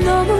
одному